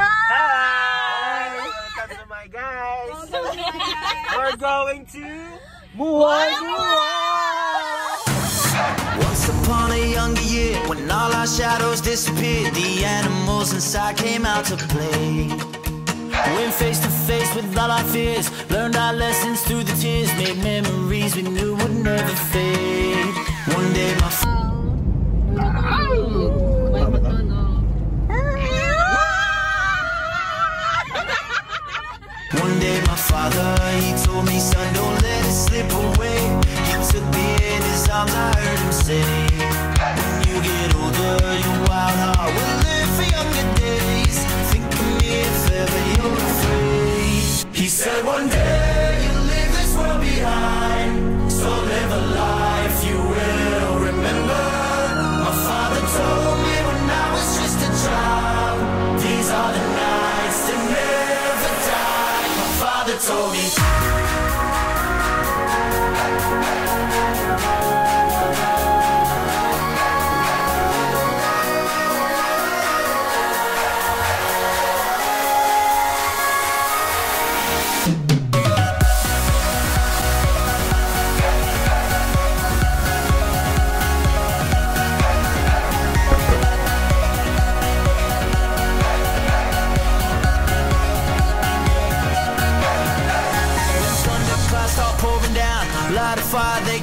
Hi! Welcome to my guys! We're going to Muay Once upon a younger year, when all our shadows disappeared, the animals inside came out to play. Went face to face with all our fears, learned our lessons through the tears, made memories we knew would never fade. Father, he told me, son, don't let it slip away. He took me in his arms, I heard him say,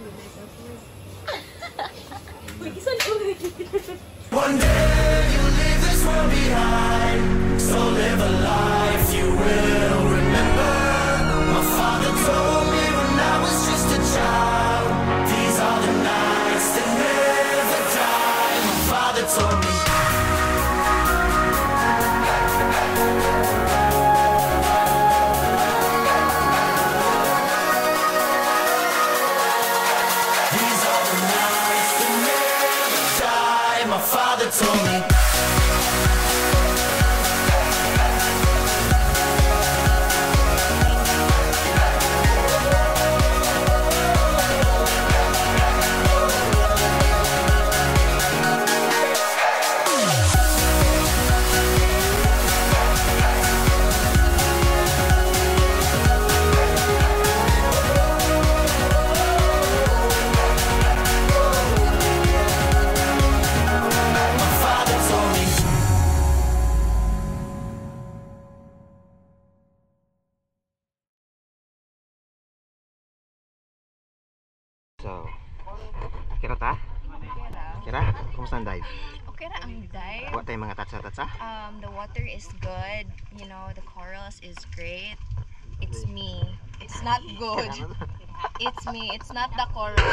One My father me. So, kira ta? Kira? Kumusta ang dive? Okay ra ang dive. Wa tayo mga tatsa-tatsa? Um, the water is good. You know, the corals is great. It's me. It's not good. It's me. It's not the corals.